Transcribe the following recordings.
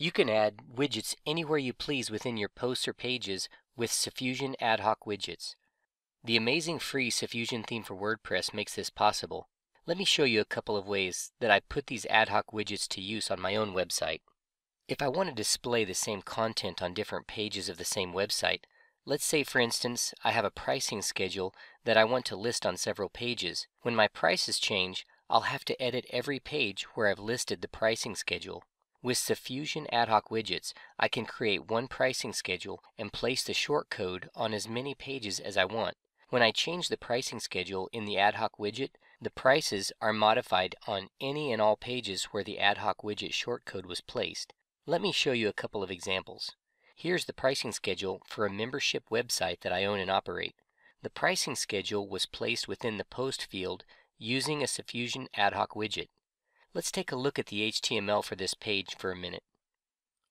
You can add widgets anywhere you please within your posts or pages with Suffusion ad hoc widgets. The amazing free Suffusion theme for WordPress makes this possible. Let me show you a couple of ways that I put these ad hoc widgets to use on my own website. If I want to display the same content on different pages of the same website, let's say for instance I have a pricing schedule that I want to list on several pages. When my prices change, I'll have to edit every page where I've listed the pricing schedule. With Suffusion ad hoc widgets, I can create one pricing schedule and place the shortcode on as many pages as I want. When I change the pricing schedule in the ad hoc widget, the prices are modified on any and all pages where the ad hoc widget shortcode was placed. Let me show you a couple of examples. Here's the pricing schedule for a membership website that I own and operate. The pricing schedule was placed within the post field using a Suffusion ad hoc widget. Let's take a look at the HTML for this page for a minute.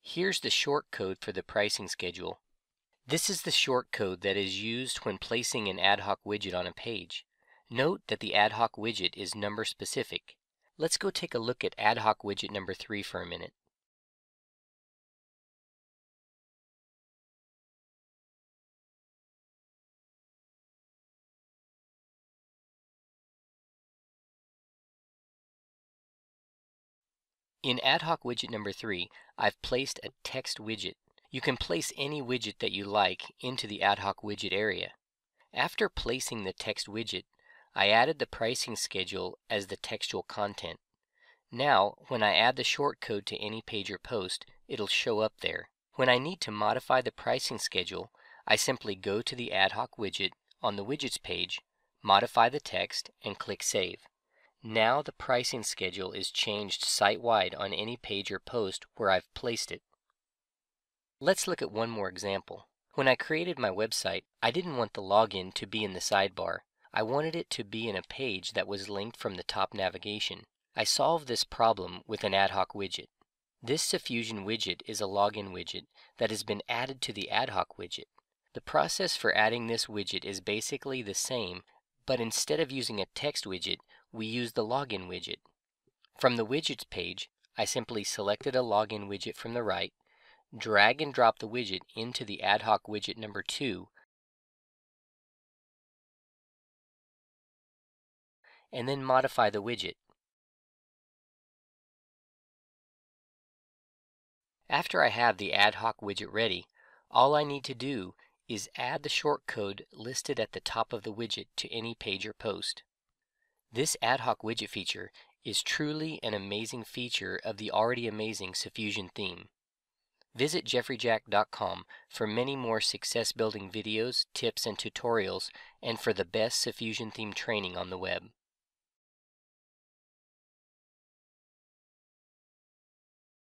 Here's the shortcode for the pricing schedule. This is the shortcode that is used when placing an ad hoc widget on a page. Note that the ad hoc widget is number specific. Let's go take a look at ad hoc widget number 3 for a minute. In ad hoc widget number 3, I've placed a text widget. You can place any widget that you like into the ad hoc widget area. After placing the text widget, I added the pricing schedule as the textual content. Now, when I add the shortcode to any page or post, it'll show up there. When I need to modify the pricing schedule, I simply go to the ad hoc widget on the widgets page, modify the text, and click Save. Now the pricing schedule is changed site-wide on any page or post where I've placed it. Let's look at one more example. When I created my website, I didn't want the login to be in the sidebar. I wanted it to be in a page that was linked from the top navigation. I solved this problem with an ad hoc widget. This Suffusion widget is a login widget that has been added to the ad hoc widget. The process for adding this widget is basically the same, but instead of using a text widget, we use the login widget. From the widgets page, I simply selected a login widget from the right, drag and drop the widget into the ad hoc widget number 2, and then modify the widget. After I have the ad hoc widget ready, all I need to do is add the shortcode listed at the top of the widget to any page or post. This ad hoc widget feature is truly an amazing feature of the already amazing Suffusion theme. Visit jefferyjack.com for many more success building videos, tips, and tutorials, and for the best Suffusion theme training on the web.